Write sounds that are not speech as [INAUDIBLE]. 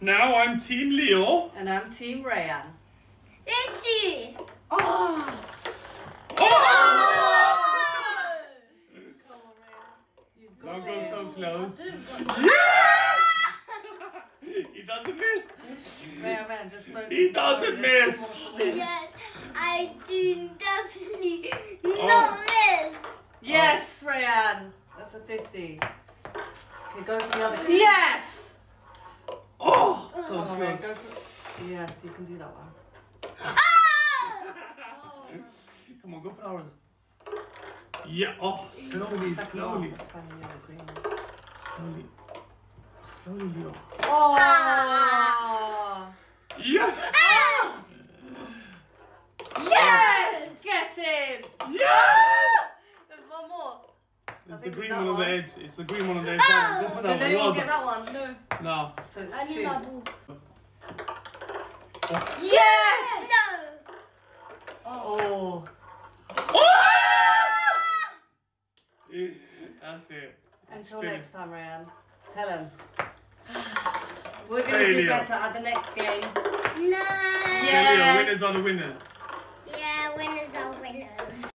Now I'm Team Leo. And I'm Team Rayan. Let's see. Oh. Oh! Come on, Rayan. You've got Don't go so close. I [LAUGHS] [LAUGHS] he doesn't miss. Rayan, Rayan, just focus. He doesn't miss. still more to win. Yes, I do definitely Oh. not miss. Yes, Rayan. That's a 50. Okay, go for the other. Yes! Oh, so Come on, Rayan, go for Yes, you can do that one. Ah! Come on, go for ours. Yeah. Oh, slowly, slowly, one. Finding the other green. slowly, slowly, Leo. Oh! Yes. Yes! Get it! Yes. There's. It's the think green that one on the one. edge. It's the green one on the edge. Go for that Did anyone get that one? No. No. So it's need two. my ball. Oh. Yes! No. Oh. [LAUGHS] That's it. Until finished. next time, Rayan. Tell him. [SIGHS] We're going to do Leo. better at the next game. No. Yeah. Winners are the winners. Yeah, winners are winners.